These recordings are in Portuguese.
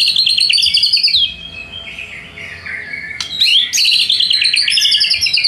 Thank you.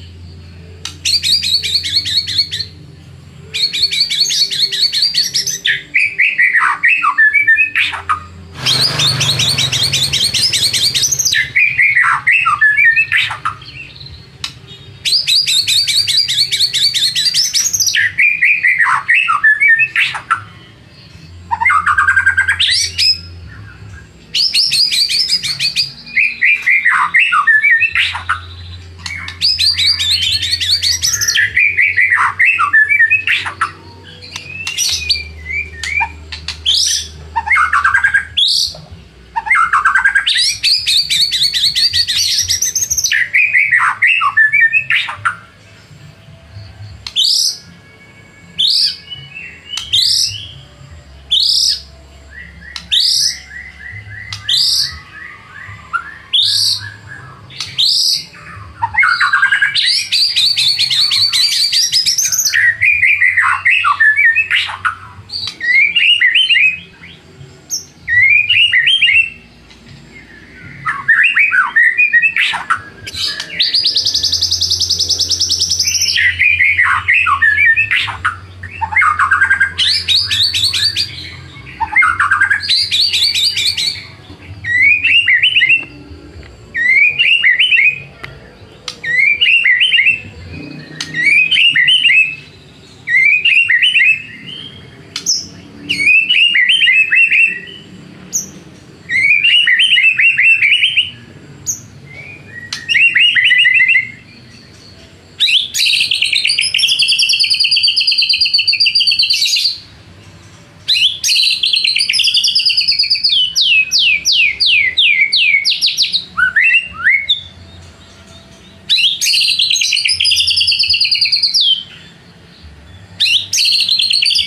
you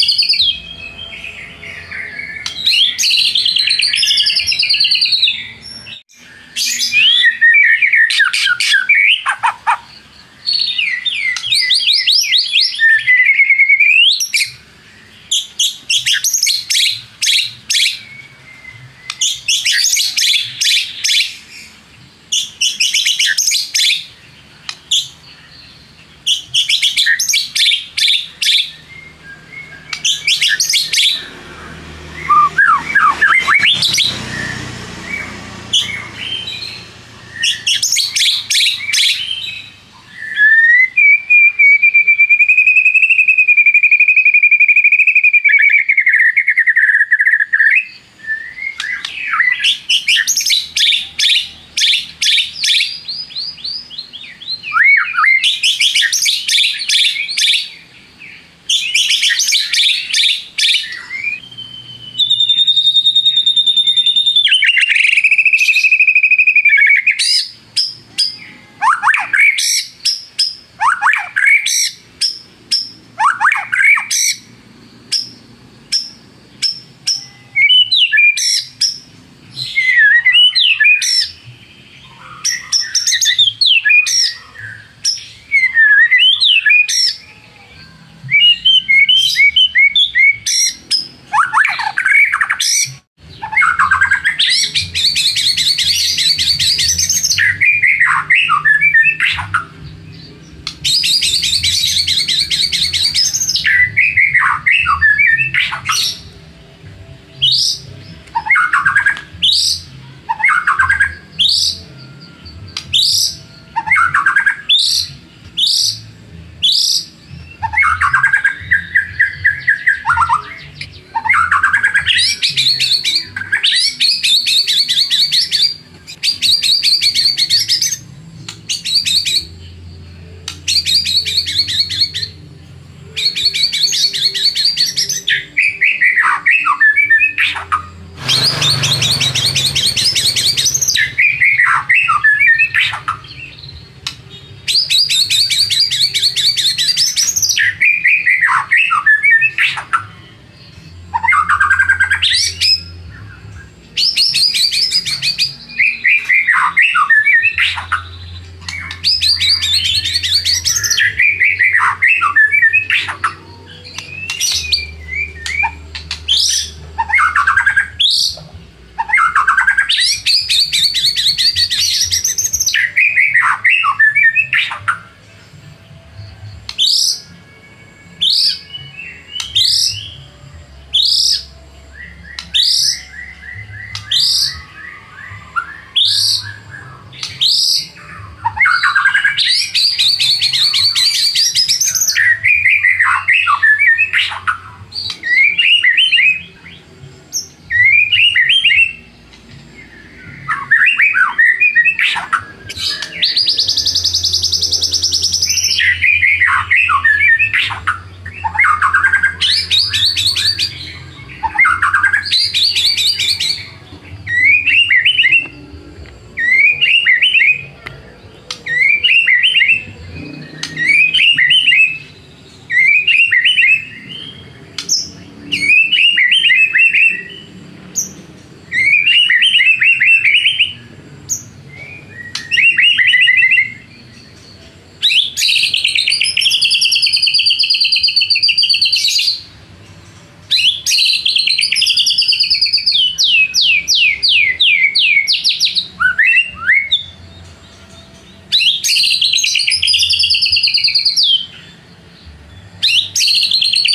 Sim.